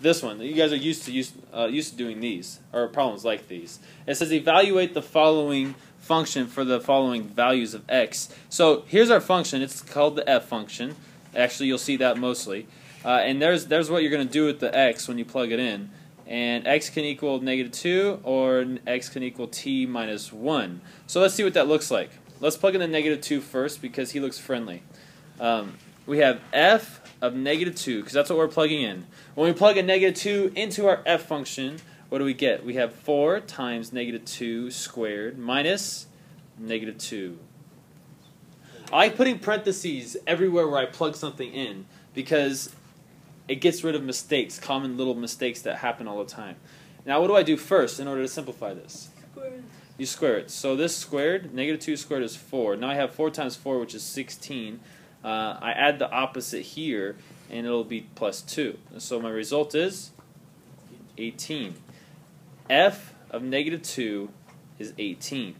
this one. You guys are used to used, uh, used to doing these or problems like these. It says evaluate the following function for the following values of x. So here's our function. It's called the f function. Actually, you'll see that mostly. Uh, and there's there's what you're going to do with the x when you plug it in. And x can equal negative 2 or x can equal t minus 1. So let's see what that looks like. Let's plug in the negative 2 first because he looks friendly. Um, we have f of negative 2 because that's what we're plugging in. When we plug a negative 2 into our f function, what do we get? We have 4 times negative 2 squared minus negative 2. I like putting parentheses everywhere where I plug something in because it gets rid of mistakes, common little mistakes that happen all the time. Now, what do I do first in order to simplify this? Square. You square it. So this squared, negative 2 squared is 4. Now I have 4 times 4, which is 16. Uh, I add the opposite here, and it'll be plus 2. So my result is 18. f of negative 2 is 18.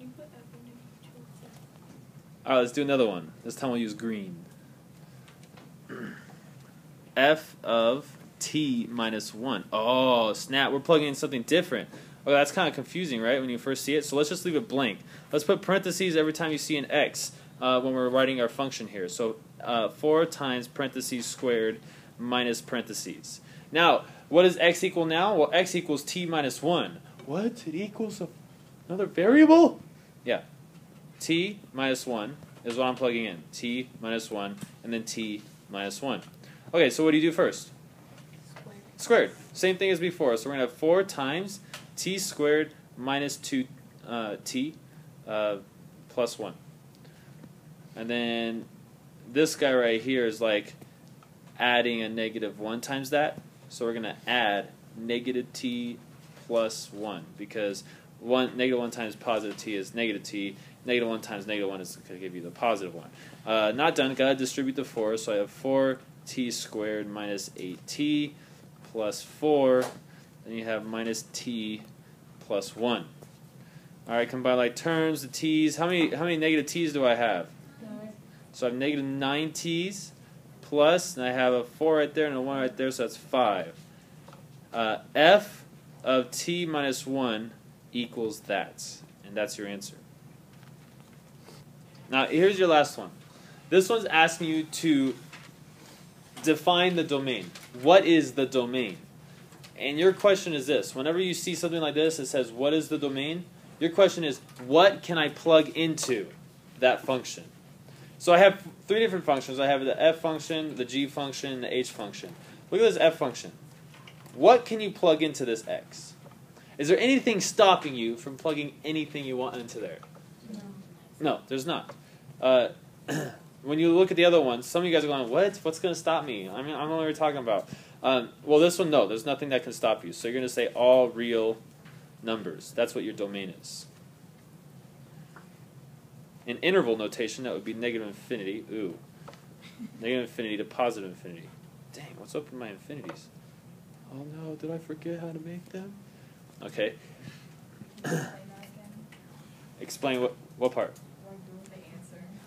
You put F in negative two. Alright, let's do another one. This time we'll use green. f of t minus 1. Oh, snap. We're plugging in something different. Oh, that's kind of confusing, right, when you first see it? So let's just leave it blank. Let's put parentheses every time you see an x uh, when we're writing our function here. So uh, 4 times parentheses squared minus parentheses. Now, what does x equal now? Well, x equals t minus 1. What? It equals a, another variable? Yeah. t minus 1 is what I'm plugging in. t minus 1, and then t minus 1. Okay, so what do you do first? Square. Squared. Same thing as before. So we're going to have 4 times t squared minus 2 uh, t uh, plus 1. And then this guy right here is like adding a negative 1 times that. So we're going to add negative t plus 1 because one negative 1 times positive t is negative t. Negative 1 times negative 1 is going to give you the positive 1. Uh, not done. Got to distribute the 4. So I have 4t squared minus 8t plus 4. Then you have minus t plus 1. All right, combine like terms, the t's. How many how many negative t's do I have? So I have negative 9 t's plus, and I have a 4 right there and a 1 right there, so that's 5. Uh, f of t minus 1 equals that, and that's your answer. Now, here's your last one. This one's asking you to define the domain. What is the domain? And your question is this whenever you see something like this, it says, What is the domain? Your question is, What can I plug into that function? So I have three different functions. I have the f function, the g function, and the h function. Look at this f function. What can you plug into this x? Is there anything stopping you from plugging anything you want into there? No. No, there's not. Uh, when you look at the other ones, some of you guys are going, "What? What's going to stop me?" I mean, I don't know what you're talking about. Um, well, this one, no, there's nothing that can stop you. So you're going to say all real numbers. That's what your domain is. In interval notation, that would be negative infinity. Ooh, negative infinity to positive infinity. Dang, what's up with my infinities? Oh no, did I forget how to make them? Okay, explain what what part.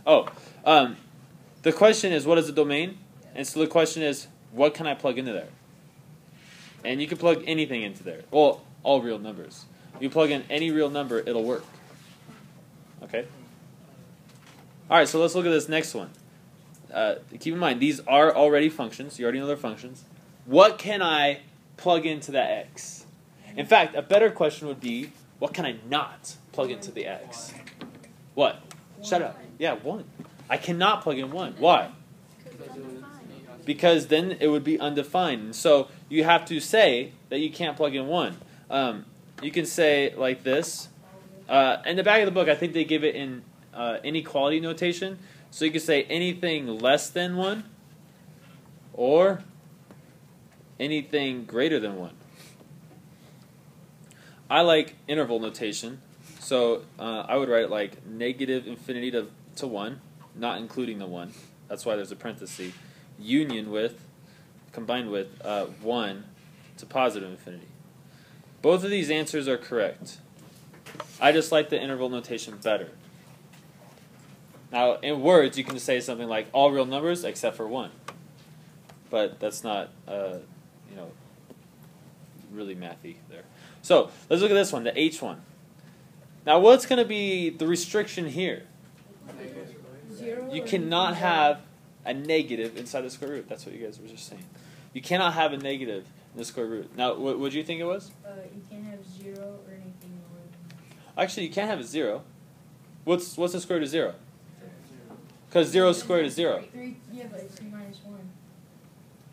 Oh, um, the question is, what is the domain? And so the question is, what can I plug into there? And you can plug anything into there. Well, all real numbers. You plug in any real number, it'll work. Okay? All right, so let's look at this next one. Uh, keep in mind, these are already functions. You already know they're functions. What can I plug into that x? In fact, a better question would be, what can I not plug into the x? What? Shut up. Yeah, one. I cannot plug in one. Why? Because then it would be undefined. And so you have to say that you can't plug in one. Um, you can say like this. Uh, in the back of the book, I think they give it in uh, inequality notation. So you can say anything less than one or anything greater than one. I like interval notation. So uh, I would write like negative infinity to, to 1, not including the 1. That's why there's a parenthesis. Union with, combined with, uh, 1 to positive infinity. Both of these answers are correct. I just like the interval notation better. Now, in words, you can just say something like all real numbers except for 1. but that's not uh, you know really mathy there. So let's look at this one, the h one. Now, what's going to be the restriction here? Zero. You cannot have a negative inside the square root. That's what you guys were just saying. You cannot have a negative in the square root. Now, what would you think it was? Uh, you can't have zero or anything lower Actually, you can't have a zero. What's what's the square root of zero? Because zero squared is zero. Three. Yeah, but it's three minus one.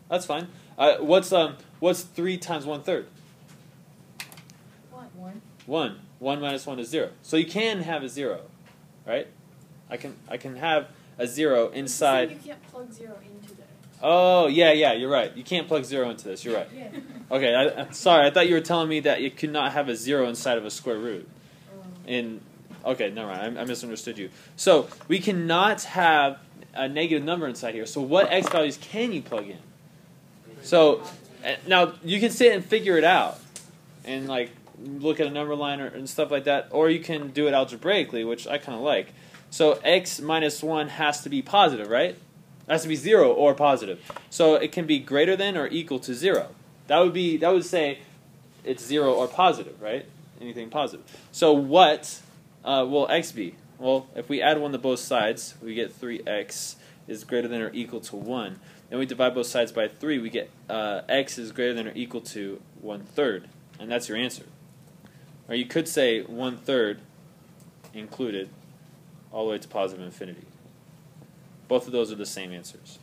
That's fine. Uh, what's um what's three times one third? What? One. One. One minus one is zero. So you can have a zero, right? I can I can have a zero inside. You can't plug zero into that. Oh yeah yeah you're right. You can't plug zero into this. You're right. Yeah. Okay. I, I, sorry, I thought you were telling me that you could not have a zero inside of a square root. Um, In okay, never mind. I, I misunderstood you. So we cannot have a negative number inside here. So what x values can you plug in? So uh, now you can sit and figure it out, and like look at a number line or, and stuff like that, or you can do it algebraically, which I kind of like. So x minus one has to be positive, right? It has to be zero or positive. So it can be greater than or equal to zero. That would be that would say it's zero or positive, right? Anything positive. So what uh, will x be? Well, if we add one to both sides, we get 3x is greater than or equal to 1. Then we divide both sides by 3, we get uh, x is greater than or equal to 1 third. And that's your answer. Or you could say 1 third included all the way to positive infinity. Both of those are the same answers.